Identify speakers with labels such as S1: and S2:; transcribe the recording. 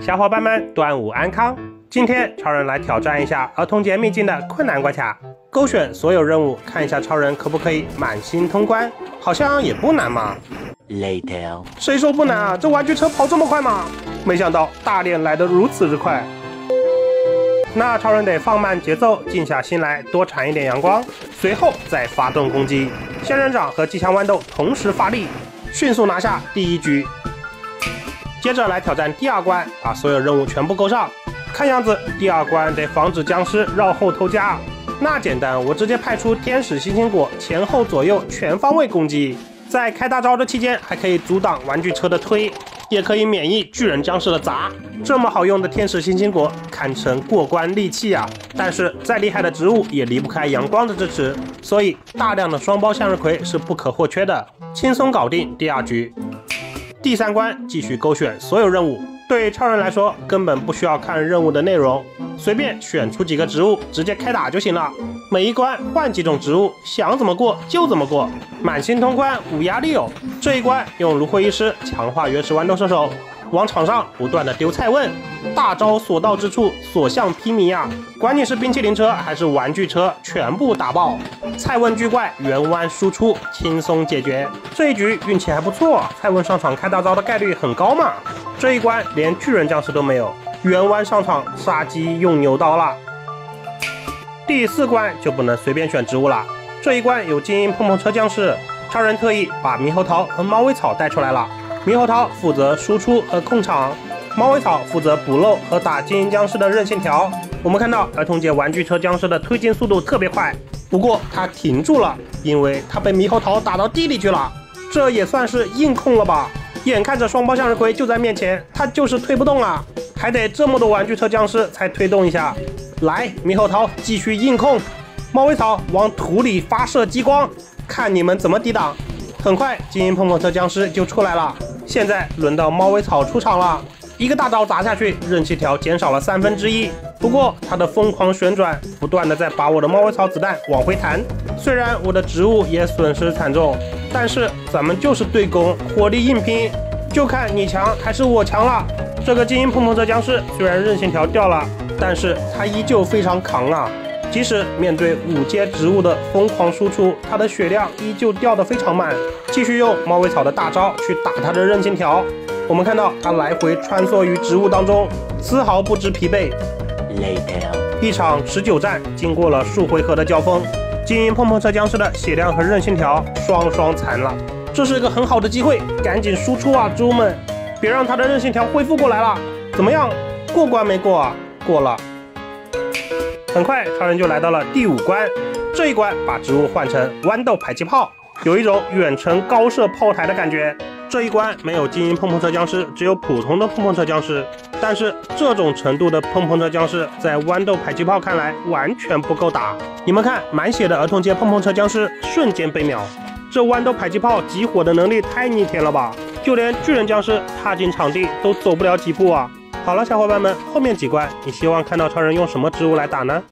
S1: 小伙伴们，端午安康！今天超人来挑战一下儿童节秘境的困难关卡，勾选所有任务，看一下超人可不可以满星通关。好像也不难嘛。Later，谁说不难啊？这玩具车跑这么快吗？没想到大练来得如此之快。那超人得放慢节奏，静下心来，多产一点阳光，随后再发动攻击。仙人掌和机枪豌豆同时发力，迅速拿下第一局。接着来挑战第二关，把所有任务全部勾上。看样子第二关得防止僵尸绕后偷家，那简单，我直接派出天使星星果，前后左右全方位攻击。在开大招的期间，还可以阻挡玩具车的推，也可以免疫巨人僵尸的砸。这么好用的天使星星果，堪称过关利器啊！但是再厉害的植物也离不开阳光的支持，所以大量的双胞向日葵是不可或缺的。轻松搞定第二局。第三关继续勾选所有任务，对超人来说根本不需要看任务的内容，随便选出几个植物直接开打就行了。每一关换几种植物，想怎么过就怎么过，满星通关无压力哦。这一关用芦荟医师强化原始豌豆射手。往场上不断的丢菜问，大招所到之处所向披靡啊！管你是冰淇淋车还是玩具车，全部打爆！菜问巨怪圆弯输出轻松解决。这一局运气还不错，菜问上场开大招的概率很高嘛。这一关连巨人僵尸都没有，圆弯上场杀鸡用牛刀了。第四关就不能随便选植物了，这一关有精英碰碰车僵尸，超人特意把猕猴桃和猫尾草带出来了。猕猴桃负责输出和控场，猫尾草负责补漏和打精英僵尸的韧线条。我们看到儿童节玩具车僵尸的推进速度特别快，不过它停住了，因为它被猕猴桃打到地里去了。这也算是硬控了吧？眼看着双胞向日葵就在面前，它就是推不动啊，还得这么多玩具车僵尸才推动一下。来，猕猴桃继续硬控，猫尾草往土里发射激光，看你们怎么抵挡。很快，精英碰碰车僵尸就出来了。现在轮到猫尾草出场了，一个大招砸下去，韧气条减少了三分之一。不过它的疯狂旋转，不断的在把我的猫尾草子弹往回弹。虽然我的植物也损失惨重，但是咱们就是对攻，火力硬拼，就看你强还是我强了。这个精英碰碰车僵尸虽然韧性条掉了，但是它依旧非常扛啊。即使面对五阶植物的疯狂输出，它的血量依旧掉得非常慢。继续用猫尾草的大招去打它的韧性条。我们看到它来回穿梭于植物当中，丝毫不知疲惫。一场持久战经过了数回合的交锋，精英碰碰车僵尸的血量和韧性条双双残了。这是一个很好的机会，赶紧输出啊，植物们，别让它的韧性条恢复过来了。怎么样，过关没过啊？过了。很快，超人就来到了第五关。这一关把植物换成豌豆迫击炮，有一种远程高射炮台的感觉。这一关没有精英碰碰车僵尸，只有普通的碰碰车僵尸。但是这种程度的碰碰车僵尸，在豌豆迫击炮看来完全不够打。你们看，满血的儿童节碰碰车僵尸瞬间被秒。这豌豆迫击炮集火的能力太逆天了吧！就连巨人僵尸踏进场地都走不了几步啊！好了，小伙伴们，后面几关你希望看到超人用什么植物来打呢？